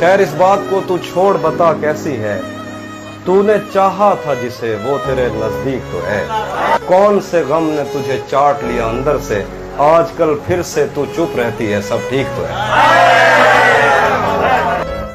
खैर, इस बात को तू छोड़, बता कैसी है? तूने चाहा था जिसे, वो तेरे नज़दीक तो है। कौन से गम ने तुझे चाट लिया अंदर से? आजकल फिर से तू चुप रहती है, सब ठीक तो है।